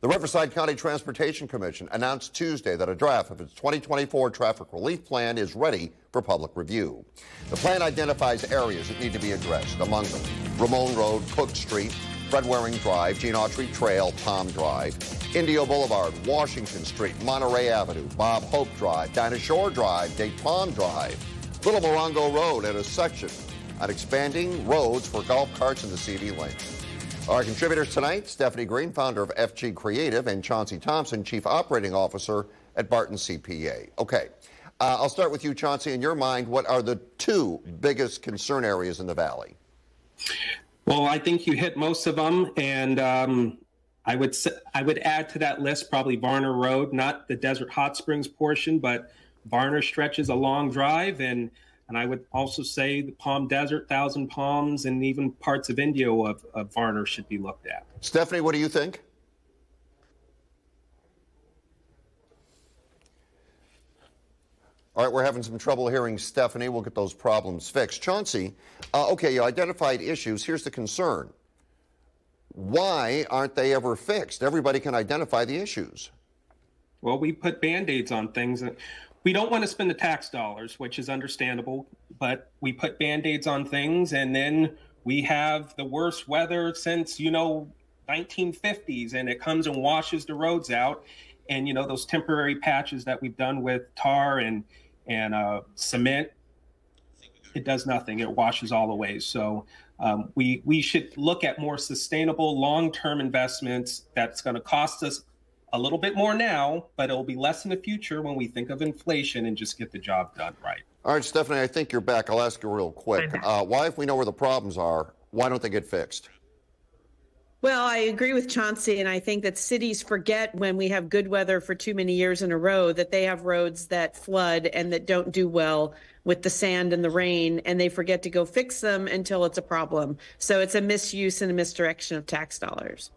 The Riverside County Transportation Commission announced Tuesday that a draft of its 2024 traffic relief plan is ready for public review. The plan identifies areas that need to be addressed, among them Ramon Road, Cook Street, Fred Waring Drive, Gene Autry Trail, Palm Drive, Indio Boulevard, Washington Street, Monterey Avenue, Bob Hope Drive, Dinah Shore Drive, Palm Drive, Little Morongo Road, and a section on expanding roads for golf carts in the CV lane. Our contributors tonight Stephanie Green, founder of FG Creative, and Chauncey Thompson, Chief Operating Officer at Barton CPA. Okay, uh, I'll start with you, Chauncey. In your mind, what are the two biggest concern areas in the valley? Well, I think you hit most of them, and um, I would I would add to that list probably Varner Road, not the Desert Hot Springs portion, but Varner stretches a long drive, and and I would also say the Palm Desert, Thousand Palms, and even parts of Indio of, of Varner should be looked at. Stephanie, what do you think? All right, we're having some trouble hearing Stephanie. We'll get those problems fixed. Chauncey, uh, okay, you identified issues. Here's the concern. Why aren't they ever fixed? Everybody can identify the issues. Well, we put band aids on things we don't want to spend the tax dollars, which is understandable, but we put band-aids on things and then we have the worst weather since, you know, 1950s and it comes and washes the roads out. And, you know, those temporary patches that we've done with tar and, and uh, cement, it does nothing. It washes all away. So um, we, we should look at more sustainable long-term investments that's going to cost us a little bit more now, but it'll be less in the future when we think of inflation and just get the job done right. All right, Stephanie, I think you're back. I'll ask you real quick. Uh, why, if we know where the problems are, why don't they get fixed? Well, I agree with Chauncey, and I think that cities forget when we have good weather for too many years in a row that they have roads that flood and that don't do well with the sand and the rain, and they forget to go fix them until it's a problem. So it's a misuse and a misdirection of tax dollars.